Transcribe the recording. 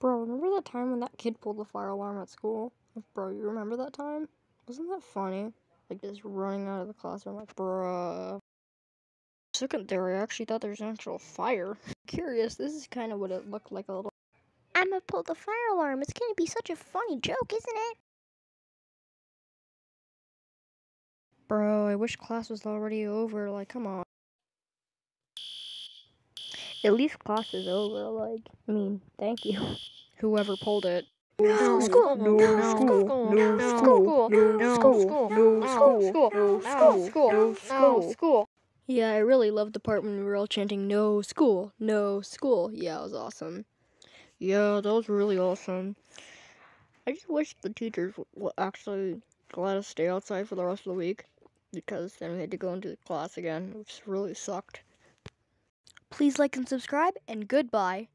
Bro, remember that time when that kid pulled the fire alarm at school? Bro, you remember that time? Wasn't that funny? Like just running out of the classroom like, bruh. Secondary, I actually thought there was an actual fire. Curious, this is kind of what it looked like a little. I'ma pull the fire alarm. It's gonna be such a funny joke, isn't it? Bro, I wish class was already over. Like, come on. At least class is over. Like, I mean, thank you. Whoever pulled it. No school. No school. No No school. No school. school. No No school. school. No No school. No No school. Yeah, I really loved the part when we were all chanting "No school, no school." Yeah, it was awesome. Yeah, that was really awesome. I just wish the teachers would actually let us stay outside for the rest of the week because then we had to go into class again, which really sucked. Please like and subscribe, and goodbye.